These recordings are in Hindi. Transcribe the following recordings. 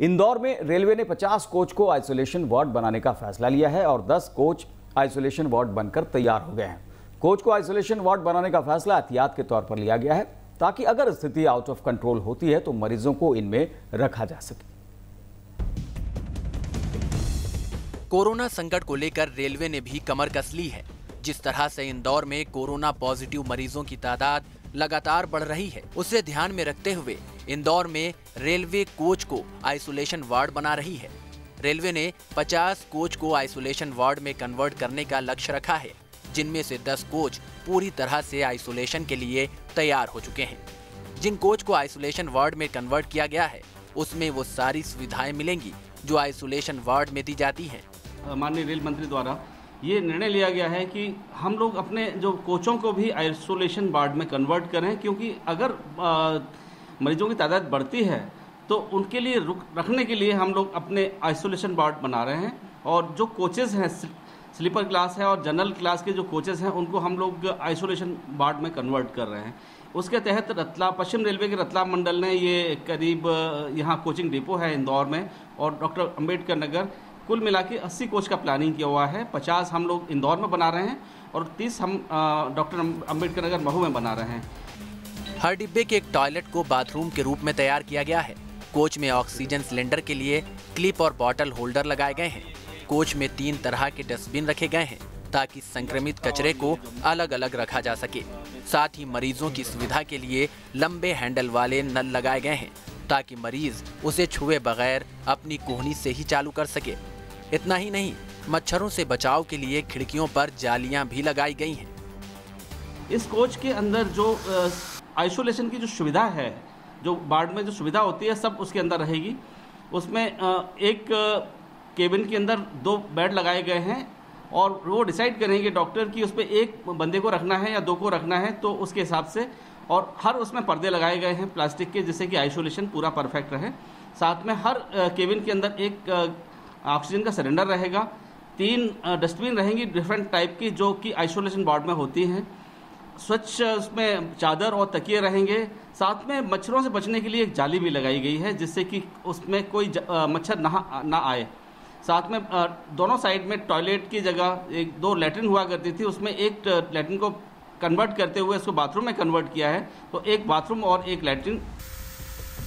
इंदौर में रेलवे ने 50 कोच को आइसोलेशन वार्ड बनाने का फैसला लिया है और 10 कोच आइसोलेशन वार्ड बनकर तैयार हो गए हैं। कोच को आइसोलेशन वार्ड बनाने का फैसला एहतियात के तौर पर लिया गया है ताकि अगर स्थिति आउट ऑफ़ कंट्रोल होती है तो मरीजों को इनमें रखा जा सके। कोरोना संकट को लेकर रेलवे ने भी कमर कस ली है। जिस तरह से इंदौर में कोरोना पॉजिटिव मरीजों की तादाद लगातार बढ़ रही है। उसे ध्यान में रखते हुए इंदौर में रेलवे कोच को आइसोलेशन वार्ड बना रही है। रेलवे ने 50 कोच को आइसोलेशन वार्ड में कन्वर्ट करने का लक्ष्य रखा है, जिनमें से 10 कोच पूरी तरह से आइसोलेशन के लिए तैयार हो चुके हैं। जिन कोच को आइसोलेशन वार्ड में कन्वर्ट किया गया है, उसमें वो सारी सुविधाएँ मिलेंगी जो आइसोलेशन वार्ड में दी जाती हैं। माननीय रेल मंत्री द्वारा ये निर्णय लिया गया है कि हम लोग अपने जो कोचों को भी आइसोलेशन वार्ड में कन्वर्ट करें, क्योंकि अगर मरीजों की तादाद बढ़ती है तो उनके लिए रुक, रखने के लिए हम लोग अपने आइसोलेशन वार्ड बना रहे हैं। और जो कोचेज़ हैं स्लीपर क्लास है और जनरल क्लास के जो कोचेज़ हैं, उनको हम लोग आइसोलेशन वार्ड में कन्वर्ट कर रहे हैं। उसके तहत रतला पश्चिम रेलवे के रतला मंडल ने ये करीब यहाँ कोचिंग डिपो है इंदौर में, और डॉक्टर अंबेडकर नगर कुल मिला के अस्सी कोच का प्लानिंग किया हुआ है। पचास हम लोग इंदौर में बना रहे हैं और तीस हम डॉक्टर अंबेडकर नगर महू में बना रहे हैं। हर डिब्बे के एक टॉयलेट को बाथरूम के रूप में तैयार किया गया है। कोच में ऑक्सीजन सिलेंडर के लिए क्लिप और बॉटल होल्डर लगाए गए हैं। कोच में तीन तरह के डस्टबिन रखे गए हैं ताकि संक्रमित कचरे को अलग अलग रखा जा सके। साथ ही मरीजों की सुविधा के लिए लंबे हैंडल वाले नल लगाए गए हैं ताकि मरीज़ उसे छुए बगैर अपनी कोहनी से ही चालू कर सके। इतना ही नहीं, मच्छरों से बचाव के लिए खिड़कियों पर जालियाँ भी लगाई गई हैं। इस कोच के अंदर जो आइसोलेशन की जो सुविधा है, जो वार्ड में जो सुविधा होती है, सब उसके अंदर रहेगी। उसमें एक केबिन के अंदर दो बेड लगाए गए हैं और वो डिसाइड करेंगे डॉक्टर कि उस पर एक बंदे को रखना है या दो को रखना है तो उसके हिसाब से और हर उसमें पर्दे लगाए गए हैं प्लास्टिक के, जिससे कि आइसोलेशन पूरा परफेक्ट रहे। साथ में हर केबिन के अंदर एक ऑक्सीजन का सिलेंडर रहेगा। तीन डस्टबिन रहेंगी डिफरेंट टाइप की, जो कि आइसोलेशन वार्ड में होती हैं। स्वच्छ उसमें चादर और तकिए रहेंगे। साथ में मच्छरों से बचने के लिए एक जाली भी लगाई गई है, जिससे कि उसमें कोई मच्छर ना ना आए। साथ में दोनों साइड में टॉयलेट की जगह एक, दो लेटरिन हुआ करती थी, उसमें एक लेटरिन को कन्वर्ट करते हुए इसको बाथरूम में कन्वर्ट किया है। तो एक बाथरूम और एक लेटरिन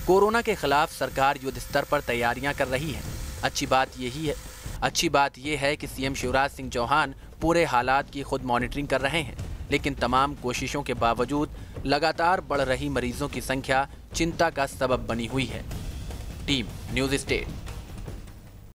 कोरोना के खिलाफ सरकार युद्ध स्तर पर तैयारियाँ कर रही है। अच्छी बात यही है, अच्छी बात यह है कि सीएम शिवराज सिंह चौहान पूरे हालात की खुद मॉनिटरिंग कर रहे हैं, लेकिन तमाम कोशिशों के बावजूद लगातार बढ़ रही मरीजों की संख्या चिंता का सबब बनी हुई है। Team, news state.